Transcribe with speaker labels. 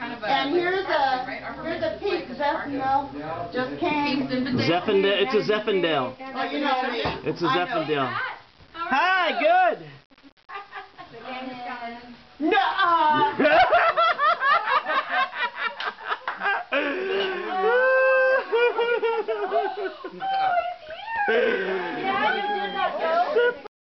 Speaker 1: And here's a, here's a pink Zephyr, just came.
Speaker 2: Zeffindale. It's a Zeffindale.
Speaker 1: Oh, you know me.
Speaker 2: It's a
Speaker 1: know.
Speaker 2: Hi, good.
Speaker 1: No, oh,
Speaker 3: Yeah, you Yeah.